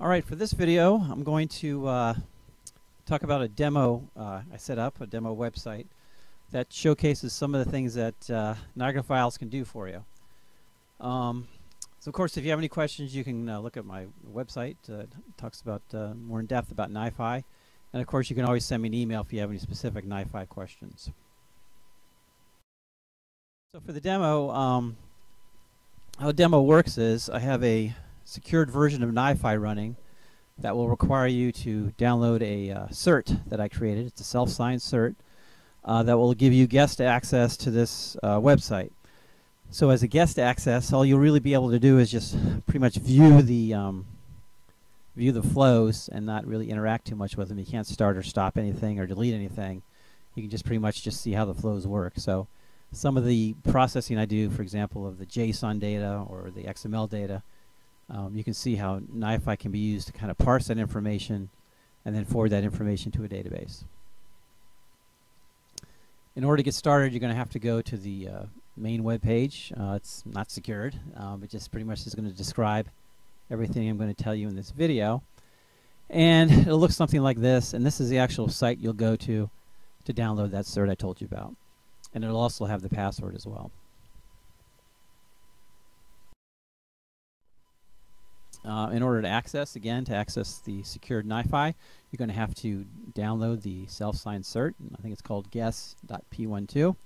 All right, for this video, I'm going to uh, talk about a demo uh, I set up, a demo website that showcases some of the things that uh, Niagara Files can do for you. Um, so, of course, if you have any questions, you can uh, look at my website. Uh, it talks about uh, more in depth about NiFi. And, of course, you can always send me an email if you have any specific NiFi questions. So for the demo, um, how a demo works is I have a secured version of NiFi running that will require you to download a uh, cert that I created. It's a self-signed cert uh, that will give you guest access to this uh, website. So as a guest access, all you'll really be able to do is just pretty much view the um, view the flows and not really interact too much with them. You can't start or stop anything or delete anything. You can just pretty much just see how the flows work. So some of the processing I do, for example, of the JSON data or the XML data, um, you can see how NiFi can be used to kind of parse that information and then forward that information to a database. In order to get started, you're going to have to go to the uh, main web page. Uh, it's not secured. Um, it just pretty much is going to describe everything I'm going to tell you in this video. And it'll look something like this. And this is the actual site you'll go to to download that cert I told you about. And it'll also have the password as well. Uh, in order to access, again, to access the secured NiFi, you're going to have to download the self-signed cert. I think it's called guest.p12.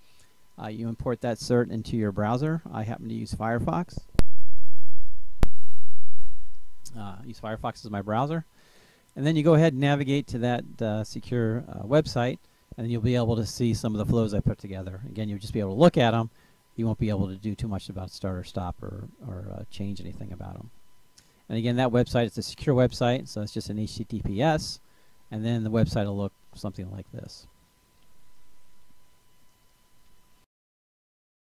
Uh, you import that cert into your browser. I happen to use Firefox. Uh, use Firefox as my browser. And then you go ahead and navigate to that uh, secure uh, website, and you'll be able to see some of the flows I put together. Again, you'll just be able to look at them. You won't be able to do too much about start or stop or, or change anything about them. And again, that website is a secure website, so it's just an HTTPS, and then the website will look something like this.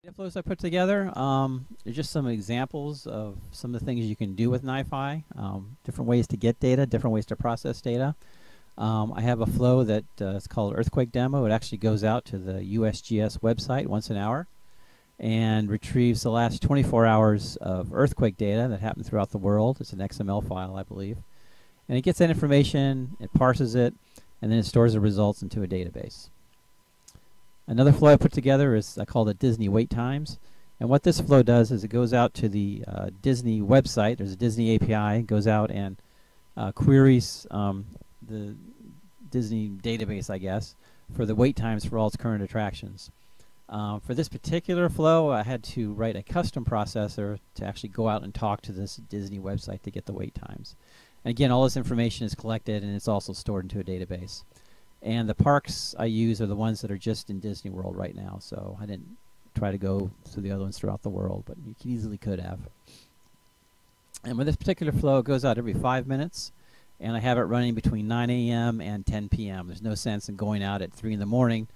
The flows I put together, um, are just some examples of some of the things you can do with NiFi, um, different ways to get data, different ways to process data. Um, I have a flow that uh, is called Earthquake Demo. It actually goes out to the USGS website once an hour and retrieves the last 24 hours of earthquake data that happened throughout the world. It's an XML file, I believe. And it gets that information, it parses it, and then it stores the results into a database. Another flow I put together is I call it Disney Wait Times. And what this flow does is it goes out to the uh, Disney website. There's a Disney API. goes out and uh, queries um, the Disney database, I guess, for the wait times for all its current attractions. Um, for this particular flow, I had to write a custom processor to actually go out and talk to this Disney website to get the wait times. And again, all this information is collected and it's also stored into a database. And the parks I use are the ones that are just in Disney World right now, so I didn't try to go to the other ones throughout the world, but you easily could have. And with this particular flow, it goes out every five minutes, and I have it running between 9 a.m. and 10 p.m. There's no sense in going out at 3 in the morning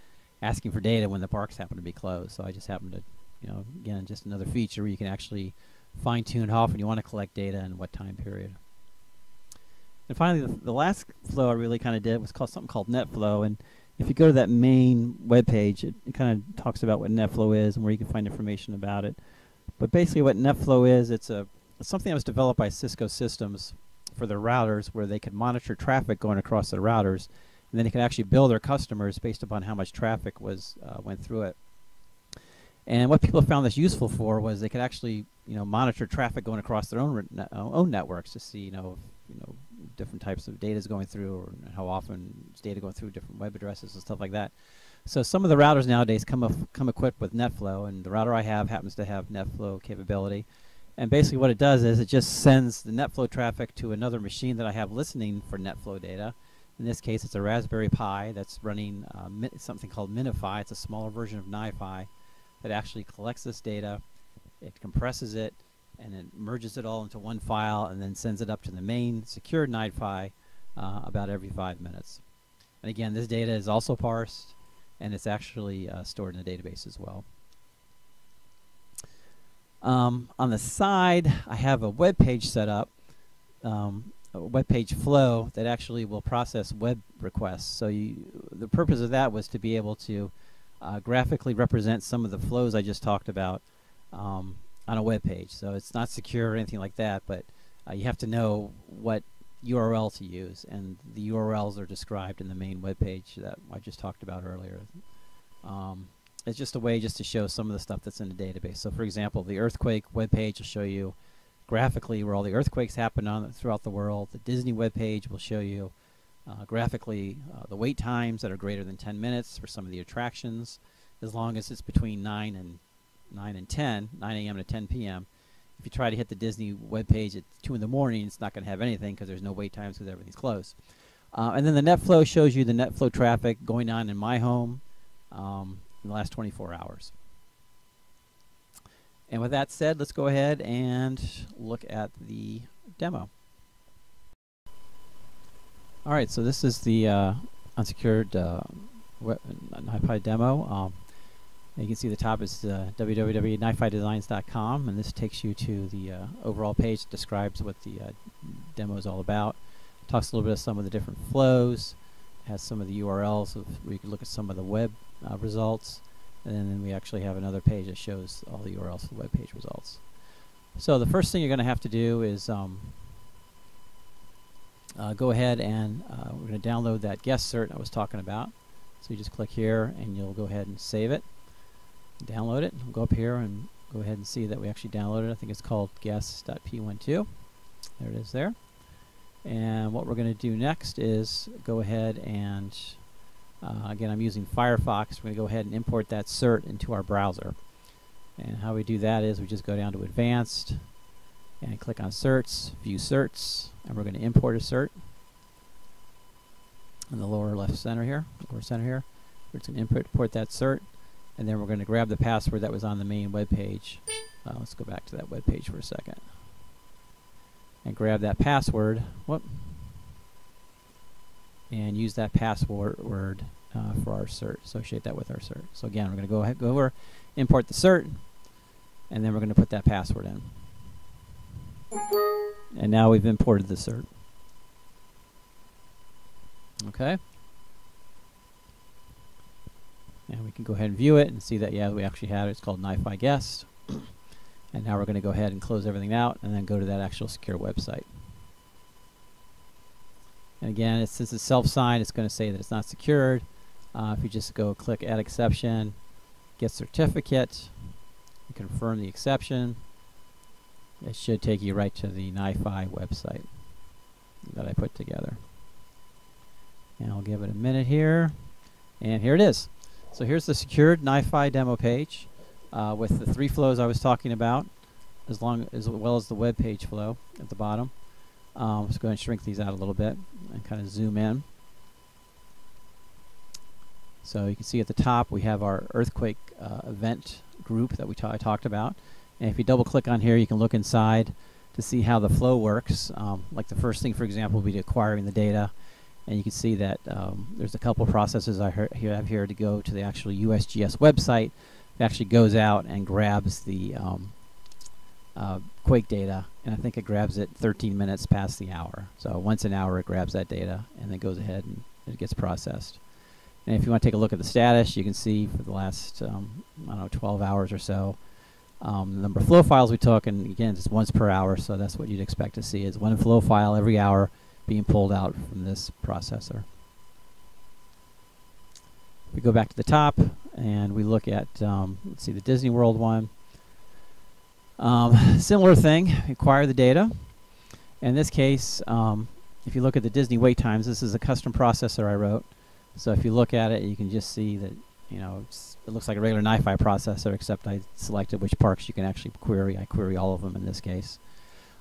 asking for data when the parks happen to be closed. So I just happen to, you know, again, just another feature where you can actually fine tune how often you want to collect data and what time period. And finally, the, the last flow I really kind of did was called something called NetFlow. And if you go to that main web page, it, it kind of talks about what NetFlow is and where you can find information about it. But basically, what NetFlow is, it's a it's something that was developed by Cisco Systems for their routers, where they could monitor traffic going across their routers and then they could actually bill their customers based upon how much traffic was uh, went through it. And what people found this useful for was they could actually, you know, monitor traffic going across their own uh, own networks to see, you know, you know, different types of data is going through, or how often data going through different web addresses and stuff like that. So some of the routers nowadays come come equipped with NetFlow, and the router I have happens to have NetFlow capability. And basically, what it does is it just sends the NetFlow traffic to another machine that I have listening for NetFlow data in this case, it's a Raspberry Pi that's running uh, something called MiniFi. It's a smaller version of NiFi that actually collects this data, it compresses it, and it merges it all into one file and then sends it up to the main secured NiFi uh, about every five minutes. And again, this data is also parsed, and it's actually uh, stored in the database as well. Um, on the side, I have a web page set up um, web page flow that actually will process web requests. So you, the purpose of that was to be able to uh, graphically represent some of the flows I just talked about um, on a web page. So it's not secure or anything like that, but uh, you have to know what URL to use, and the URLs are described in the main web page that I just talked about earlier. Um, it's just a way just to show some of the stuff that's in the database. So, for example, the earthquake web page will show you graphically where all the earthquakes happen on throughout the world. The Disney web page will show you uh, graphically uh, the wait times that are greater than 10 minutes for some of the attractions, as long as it's between 9 and 9 and 10, 9 a.m. to 10 p.m. If you try to hit the Disney web page at 2 in the morning, it's not going to have anything because there's no wait times because everything's closed. Uh, and then the NetFlow shows you the NetFlow traffic going on in my home um, in the last 24 hours. And with that said, let's go ahead and look at the demo. All right, so this is the uh, unsecured uh, NiFi demo. Um, you can see the top is uh, www.nifidesigns.com, and this takes you to the uh, overall page that describes what the uh, demo is all about. Talks a little bit of some of the different flows, has some of the URLs of where you can look at some of the web uh, results, and then we actually have another page that shows all the URLs for the web page results. So the first thing you're going to have to do is um, uh, go ahead and uh, we're going to download that guest cert I was talking about. So you just click here and you'll go ahead and save it download it. We'll go up here and go ahead and see that we actually downloaded it. I think it's called guest.p12. There it is there. And what we're going to do next is go ahead and, uh, again, I'm using Firefox. We're going to go ahead and import that cert into our browser. And how we do that is we just go down to Advanced and click on Certs, View Certs, and we're going to import a cert in the lower left center here, lower center here. We're just going to import that cert and then we're going to grab the password that was on the main web page. Uh, let's go back to that web page for a second. And grab that password. Whoop. And use that password word uh, for our cert. Associate that with our cert. So again, we're going to go ahead, go over, import the cert, and then we're going to put that password in. And now we've imported the cert. Okay. And we can go ahead and view it and see that, yeah, we actually have it. It's called NiFi Guest. and now we're going to go ahead and close everything out and then go to that actual secure website. And again, since it's self-signed, it's going to say that it's not secured. Uh, if you just go click Add Exception, Get Certificate, confirm the exception, it should take you right to the NiFi website that I put together. And I'll give it a minute here. And here it is. So here's the secured NiFi demo page uh, with the three flows I was talking about, as long as well as the web page flow at the bottom. Um, let's go ahead and shrink these out a little bit and kind of zoom in. So you can see at the top we have our earthquake uh, event group that we I talked about. And if you double click on here, you can look inside to see how the flow works. Um, like the first thing, for example, would be acquiring the data and you can see that um, there's a couple processes I have here to go to the actual USGS website. It actually goes out and grabs the um, uh, quake data, and I think it grabs it 13 minutes past the hour. So once an hour, it grabs that data, and then goes ahead and it gets processed. And if you want to take a look at the status, you can see for the last, um, I don't know, 12 hours or so, um, the number of flow files we took, and again, it's once per hour, so that's what you'd expect to see is one flow file every hour being pulled out from this processor. We go back to the top and we look at, um, let's see, the Disney World one. Um, similar thing, acquire the data. In this case, um, if you look at the Disney wait times, this is a custom processor I wrote. So if you look at it, you can just see that, you know, it looks like a regular NiFi processor, except I selected which parks you can actually query. I query all of them in this case.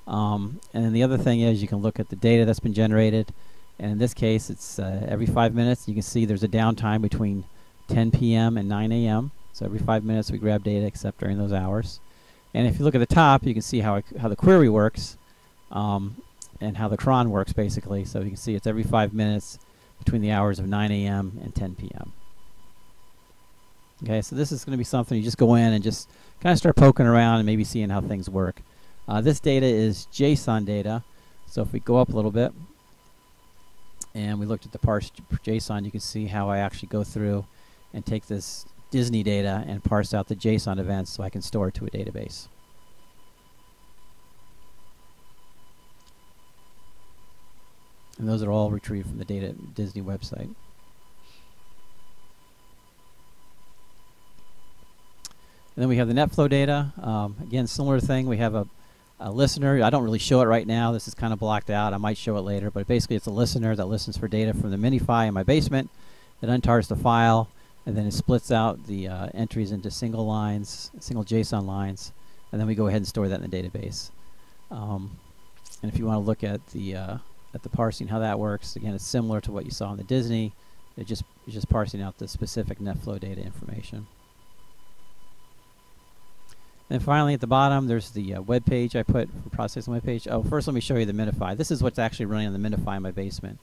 Um, and then the other thing is you can look at the data that's been generated. And in this case, it's uh, every five minutes. You can see there's a downtime between 10 p.m. and 9 a.m. So every five minutes we grab data except during those hours. And if you look at the top, you can see how, how the query works um, and how the cron works basically. So you can see it's every five minutes between the hours of 9 a.m. and 10 p.m. Okay, so this is going to be something you just go in and just kind of start poking around and maybe seeing how things work. Uh, this data is JSON data. So if we go up a little bit and we looked at the parse JSON, you can see how I actually go through and take this Disney data and parse out the JSON events so I can store it to a database. And those are all retrieved from the Data Disney website. And then we have the NetFlow data. Um, again, similar thing. We have a, a, listener. I don't really show it right now. This is kind of blocked out. I might show it later. But basically, it's a listener that listens for data from the MiniFi in my basement. It untars the file, and then it splits out the uh, entries into single lines, single JSON lines, and then we go ahead and store that in the database. Um, and if you want to look at the uh, at the parsing, how that works, again, it's similar to what you saw in the Disney. It just it's just parsing out the specific NetFlow data information. And finally, at the bottom, there's the uh, web page I put for processing web page. Oh, first let me show you the MiniFi. This is what's actually running on the MiniFi in my basement.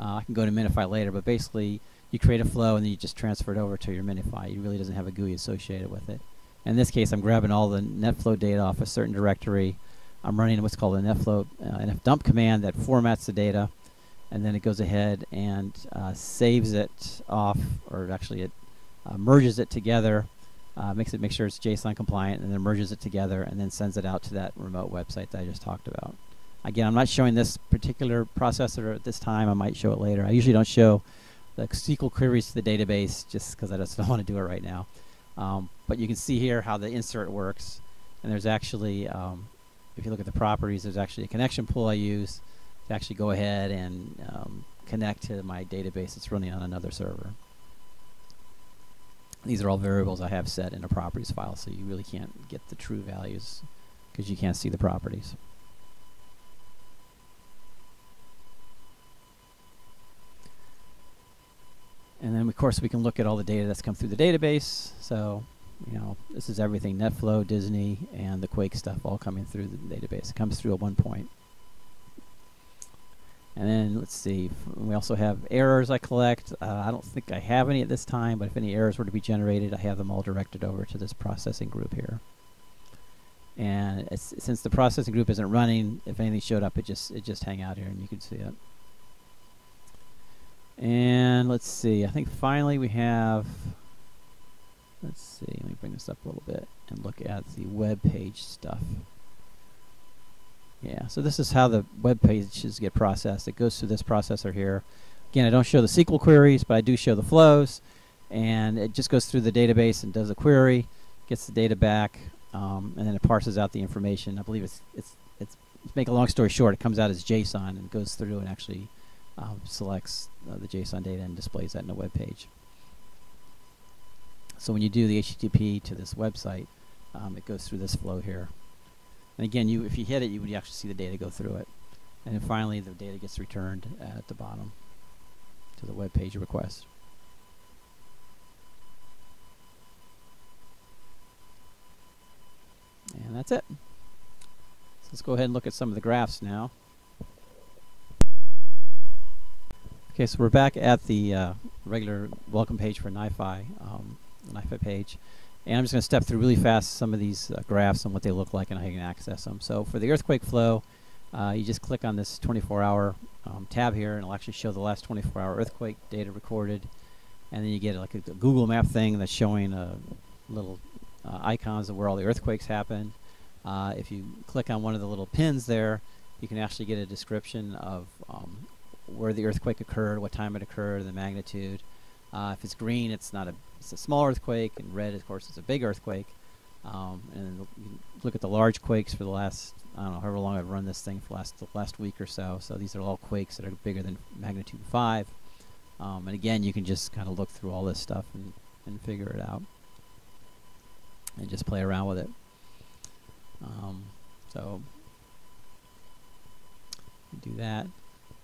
Uh, I can go to MiniFi later, but basically, you create a flow and then you just transfer it over to your MiniFi. It really doesn't have a GUI associated with it. In this case, I'm grabbing all the NetFlow data off a certain directory. I'm running what's called a NetFlow uh, NFDump command that formats the data, and then it goes ahead and uh, saves it off, or actually it uh, merges it together uh, makes it make sure it's JSON compliant, and then merges it together, and then sends it out to that remote website that I just talked about. Again, I'm not showing this particular processor at this time. I might show it later. I usually don't show the SQL queries to the database just because I just don't want to do it right now. Um, but you can see here how the insert works, and there's actually, um, if you look at the properties, there's actually a connection pool I use to actually go ahead and um, connect to my database that's running on another server. These are all variables I have set in a properties file, so you really can't get the true values because you can't see the properties. And of course, we can look at all the data that's come through the database. So, you know, this is everything NetFlow, Disney, and the Quake stuff all coming through the database. It comes through at one point. And then let's see, we also have errors I collect. Uh, I don't think I have any at this time, but if any errors were to be generated, I have them all directed over to this processing group here. And since the processing group isn't running, if anything showed up, it just it just hang out here and you can see it. And let's see, I think finally we have, let's see, let me bring this up a little bit and look at the web page stuff. Yeah, so this is how the web pages get processed. It goes through this processor here. Again, I don't show the SQL queries, but I do show the flows. And it just goes through the database and does a query, gets the data back, um, and then it parses out the information. I believe it's, it's, it's, make a long story short, it comes out as JSON and goes through and actually um, selects uh, the JSON data and displays that in a web page. So when you do the HTTP to this website, um, it goes through this flow here. And again, you if you hit it, you would actually see the data go through it. And then finally, the data gets returned at the bottom to the web page request. And that's it. So let's go ahead and look at some of the graphs now. Okay, so we're back at the uh, regular welcome page for NiFi, um, NiFi page. And I'm just going to step through really fast some of these uh, graphs and what they look like and how you can access them. So for the earthquake flow, uh, you just click on this 24-hour um, tab here, and it'll actually show the last 24-hour earthquake data recorded. And then you get like a, a Google map thing that's showing uh, little uh, icons of where all the earthquakes happen. Uh, if you click on one of the little pins there, you can actually get a description of um, where the earthquake occurred, what time it occurred, the magnitude. Uh, if it's green, it's not a it's a small earthquake, and red, of course, is a big earthquake. Um, and look at the large quakes for the last I don't know however long I've run this thing for last the last week or so. So these are all quakes that are bigger than magnitude five. Um, and again, you can just kind of look through all this stuff and, and figure it out, and just play around with it. Um, so do that.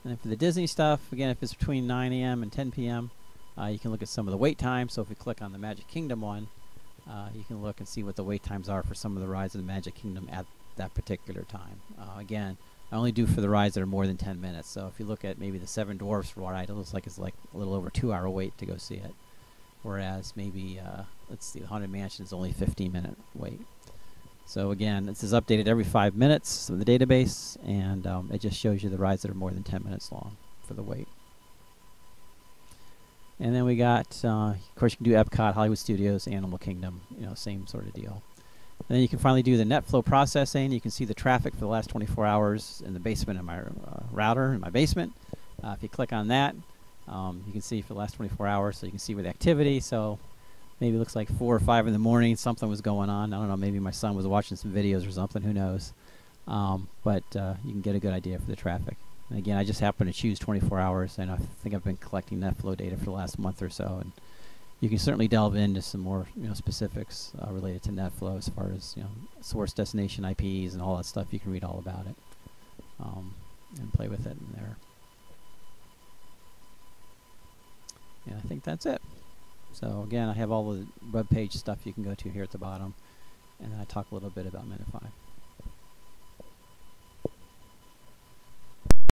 And for the Disney stuff, again, if it's between 9 a.m. and 10 p.m., uh, you can look at some of the wait times. So if we click on the Magic Kingdom one, uh, you can look and see what the wait times are for some of the rides in the Magic Kingdom at that particular time. Uh, again, I only do for the rides that are more than 10 minutes. So if you look at maybe the Seven Dwarfs ride, it looks like it's like a little over two hour wait to go see it. Whereas maybe, uh, let's see, the Haunted Mansion is only 15 minute wait. So again, this is updated every five minutes in the database, and um, it just shows you the rides that are more than 10 minutes long for the wait. And then we got, uh, of course, you can do Epcot, Hollywood Studios, Animal Kingdom, you know, same sort of deal. And then you can finally do the NetFlow processing. You can see the traffic for the last 24 hours in the basement of my uh, router in my basement. Uh, if you click on that, um, you can see for the last 24 hours, so you can see with activity. So maybe it looks like four or five in the morning, something was going on. I don't know, maybe my son was watching some videos or something. Who knows? Um, but uh, you can get a good idea for the traffic. And again, I just happen to choose 24 hours, and I think I've been collecting net flow data for the last month or so. And you can certainly delve into some more you know specifics uh, related to NetFlow as far as you know source destination IPs and all that stuff. You can read all about it um, and play with it in there. And I think that's it. So again, I have all the web page stuff you can go to here at the bottom, and I talk a little bit about MiniFi.